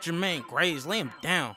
Jermaine Graves, lay him down.